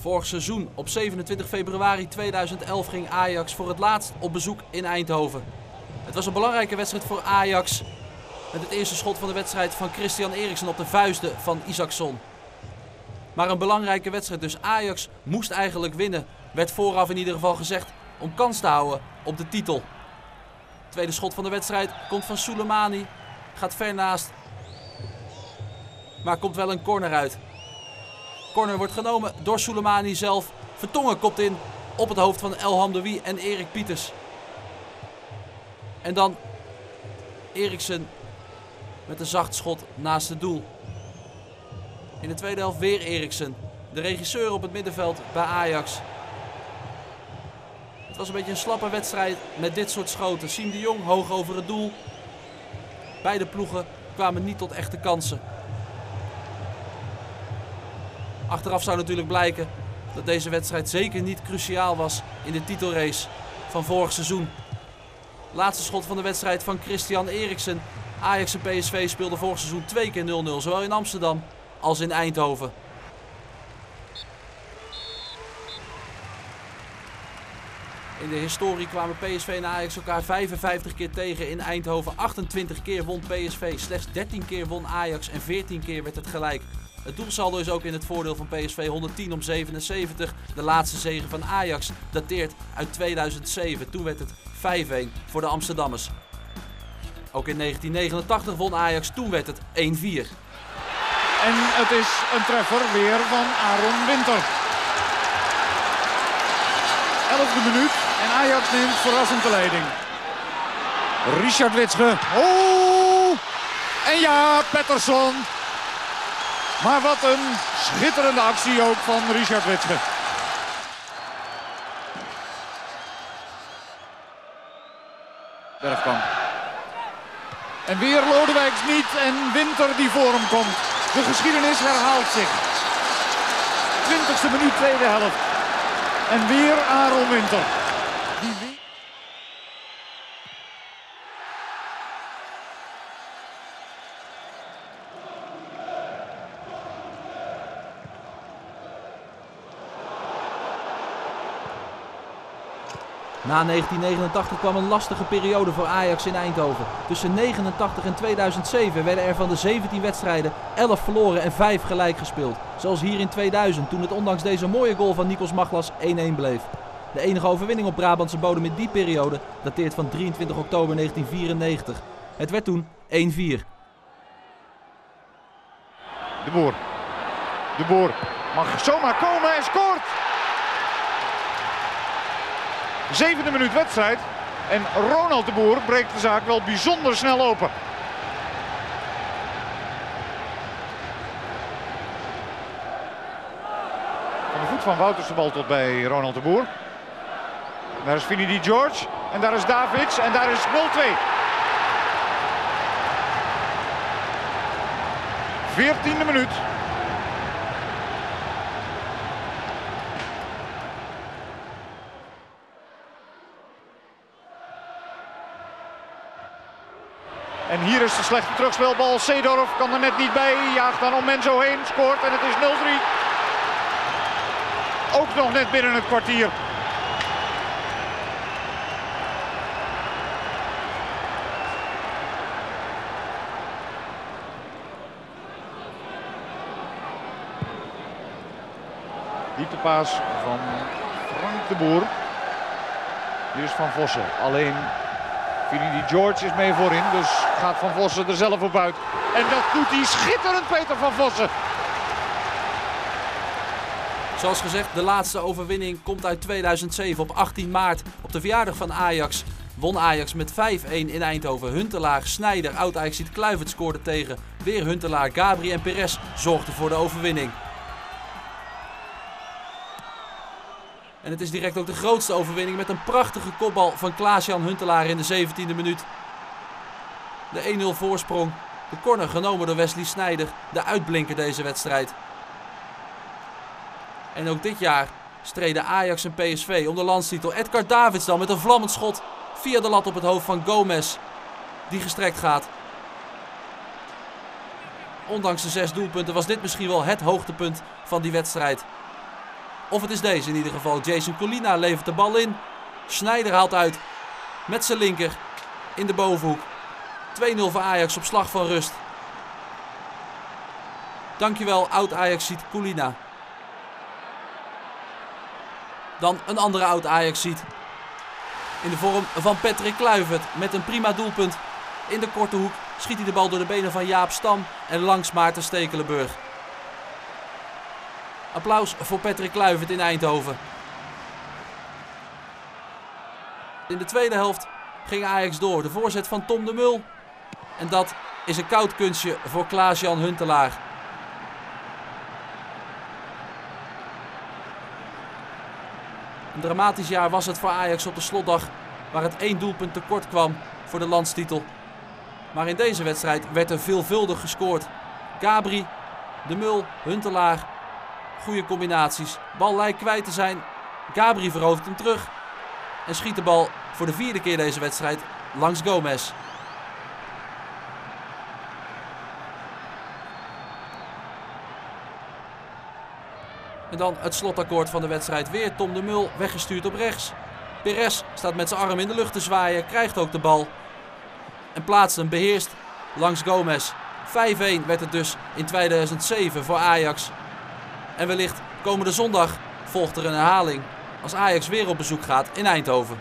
Vorig seizoen, op 27 februari 2011, ging Ajax voor het laatst op bezoek in Eindhoven. Het was een belangrijke wedstrijd voor Ajax. Met het eerste schot van de wedstrijd van Christian Eriksen op de vuisten van Isaacson. Maar een belangrijke wedstrijd, dus Ajax moest eigenlijk winnen. Werd vooraf in ieder geval gezegd om kans te houden op de titel. Tweede schot van de wedstrijd komt van Soleimani. Gaat ver naast. Maar komt wel een corner uit. Corner wordt genomen door Soleimani zelf. Vertongen kopt in op het hoofd van El Hamdoui en Erik Pieters. En dan Eriksen met een zacht schot naast het doel. In de tweede helft weer Eriksen. De regisseur op het middenveld bij Ajax. Het was een beetje een slappe wedstrijd met dit soort schoten. Siem de Jong hoog over het doel. Beide ploegen kwamen niet tot echte kansen. Achteraf zou natuurlijk blijken dat deze wedstrijd zeker niet cruciaal was in de titelrace van vorig seizoen. Laatste schot van de wedstrijd van Christian Eriksen. Ajax en PSV speelden vorig seizoen twee keer 0-0, zowel in Amsterdam als in Eindhoven. In de historie kwamen PSV en Ajax elkaar 55 keer tegen in Eindhoven. 28 keer won PSV, slechts 13 keer won Ajax en 14 keer werd het gelijk. Het doelsaldo is ook in het voordeel van PSV 110 om 77. De laatste zege van Ajax dateert uit 2007. Toen werd het 5-1 voor de Amsterdammers. Ook in 1989 won Ajax, toen werd het 1-4. En het is een treffer weer van Aaron Winter. 11e minuut en Ajax neemt verrassend de leiding. Richard Witsche. Oh! En ja, Pettersson. Maar wat een schitterende actie ook van Richard Witsche. Bergkamp. En weer Lodewijks niet en Winter die voor hem komt. De geschiedenis herhaalt zich. 20e minuut tweede helft. En weer Aaron Winter. Die weer... Na 1989 kwam een lastige periode voor Ajax in Eindhoven. Tussen 1989 en 2007 werden er van de 17 wedstrijden 11 verloren en 5 gelijk gespeeld. Zoals hier in 2000 toen het ondanks deze mooie goal van Nikos Maglas 1-1 bleef. De enige overwinning op Brabantse bodem in die periode dateert van 23 oktober 1994. Het werd toen 1-4. De Boer. De Boer mag zomaar komen en scoort. Zevende minuut wedstrijd. En Ronald de Boer breekt de zaak wel bijzonder snel open. Van de voet van Wouters de bal tot bij Ronald de Boer. Daar is Finidi George. En daar is Davids. En daar is 0-2. 14e minuut. En hier is de slechte terugspelbal. Seedorf kan er net niet bij. Jaagt dan om Menzo heen. Scoort en het is 0-3. Ook nog net binnen het kwartier. Dieptepaas van Frank de Boer. Hier is Van Vossen. Alleen Vinnie George is mee voorin, dus gaat Van Vossen er zelf op uit. En dat doet hij schitterend, Peter van Vossen. Zoals gezegd, de laatste overwinning komt uit 2007 op 18 maart. Op de verjaardag van Ajax won Ajax met 5-1 in Eindhoven. Huntelaar, Snijder, oud ajax Kluivert scoorde tegen. Weer Huntelaar, Gabri en Perez zorgden voor de overwinning. En het is direct ook de grootste overwinning met een prachtige kopbal van Klaas-Jan Huntelaar in de 17e minuut. De 1-0 voorsprong. De corner genomen door Wesley Snijder. De uitblinker deze wedstrijd. En ook dit jaar streden Ajax en PSV om de landstitel. Edgar Davids dan met een vlammend schot via de lat op het hoofd van Gomez. Die gestrekt gaat. Ondanks de zes doelpunten was dit misschien wel het hoogtepunt van die wedstrijd. Of het is deze in ieder geval. Jason Colina levert de bal in. Schneider haalt uit met zijn linker in de bovenhoek. 2-0 voor Ajax op slag van rust. Dankjewel, oud Ajax ziet Colina. Dan een andere oud Ajax ziet. In de vorm van Patrick Kluivert met een prima doelpunt. In de korte hoek schiet hij de bal door de benen van Jaap Stam en langs Maarten Stekelenburg. Applaus voor Patrick Kluivert in Eindhoven. In de tweede helft ging Ajax door. De voorzet van Tom de Mul. En dat is een koud kunstje voor Klaas-Jan Huntelaar. Een dramatisch jaar was het voor Ajax op de slotdag, waar het één doelpunt tekort kwam voor de landstitel. Maar in deze wedstrijd werd er veelvuldig gescoord. Gabri, De Mul, Huntelaar. Goede combinaties. Bal lijkt kwijt te zijn. Gabri verovert hem terug. En schiet de bal voor de vierde keer deze wedstrijd langs Gomez. En dan het slotakkoord van de wedstrijd. Weer Tom de Mul weggestuurd op rechts. Perez staat met zijn arm in de lucht te zwaaien. Krijgt ook de bal. En plaatst hem beheerst langs Gomez. 5-1 werd het dus in 2007 voor Ajax. En wellicht komende zondag volgt er een herhaling. Als Ajax weer op bezoek gaat in Eindhoven.